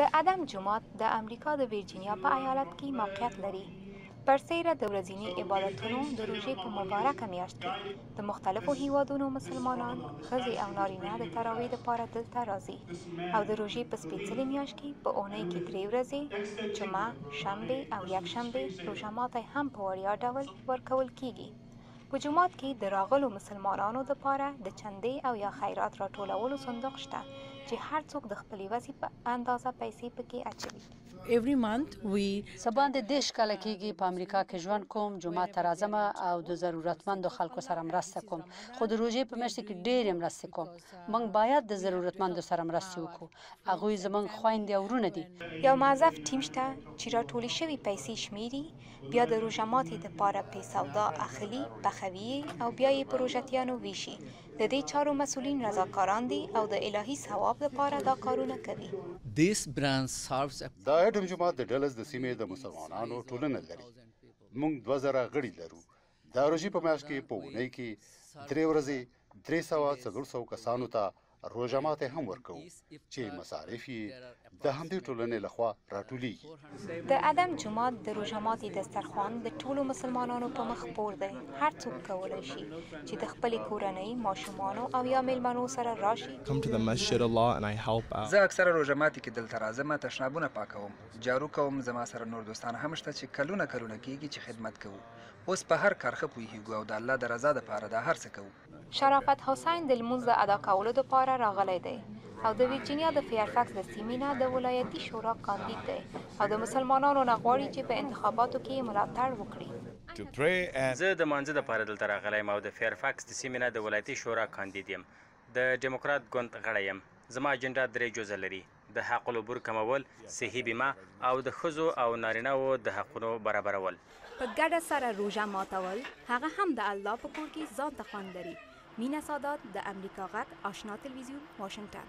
د عدم جومات د امریکا د ویرجینیا په ایالت کې موقعیت لري. برسیره د ورځیني عبادتونو د روژې په مبارکه میاشت کې د مختلفو هیوادونو مسلمانان ښځې او نارینه د تراویح لپاره دلته راځي او د روژې په سپېڅلې میاشت کې په اونۍ کې درې ورځې جمعه شنبه او یکشنبه روژه ماتی هم په وړیا ډول ورکول کیږي په جومات کې د راغلو مسلمانانو دپاره د چندې او یا خیرات راټولولو صندوق شته چې هر څوک د خپلې وسې په اندازه پیسې پکې اچوي. څه باندې دېرش کاله کېږي په امریکا کې ژوند کوم، جومات ته راځم او د ضرورتمندو خلکو سره مرسته کوم، خو د روژې په میاشت کې ډېرې مرستې کوم. موږ باید د ضرورتمندو سره مرستې وکړو، هغوی زموږ خویندې او وروڼه دي. یو موظف ټیم شته چې راټولې شوې پیسې شمېري بیا د روژه ماتې د پاره پې سودا اخلي پخوي او بیا یې پروژتیانو ویشي د دې چارو مسولین رضاکاران دي او د الهي ثواب د پاره دا کارونه کوي. This branch serves a. دا اټم جومات د ډلز د سیمې د مسلمانانو ټولنه لري. موږ دوه زره غړي لرو. د روژې په میاشت کې په اونۍ کې درې ورځې درې سوه څلور سوه کسانو ته روژه ماته هم ورکو چې مصارف یې د همدې ټولنې لخوا راټولیږي د عدم جماعت د روژه ماتي دسترخوان د ټولو مسلمانانو په مخ پور دی هر څوک کولی شي چې د خپلې کورنۍ ماشومانو او یا میلمنو سره راشي زه اکثره روژه ماتي کې دلته راځم تشنابونه پاکوم جارو کوم زما سره نور دوستان هم شته چې کلونه کلونه کیږي چې خدمت کوو اوس په هر کار ښه پوهیږو او د الله د رضا د پاره دا هر څه کوو. شرافت حسین د لمونځ د ادا کولو د پاره راغلی دی او د ویرجینیا د فیرفکس له سیمې نه د ولایتي شورا کاندید دی او د مسلمانانو نه غواړي چې په انتخاباتو کې یې ملاتړ وکړي. زه د لمانځه د پاره دلته راغلی یم او د فیرفکس د سیمې نه د ولایتي شورا کاندید یم. د ډیموکرات ګوند غړی یم. زما اجنډا درې جزه لري، د حق العبور کمول، صحي بیمه او د ښځو او نارینه وو د حقونو برابرول. په ګډه سره روژه ماتول، هغه هم د الله په کور کې ځان ته خوند لري. مینه سادات، د امریکا غږ، آشنا تلویزیون، واشنګټن.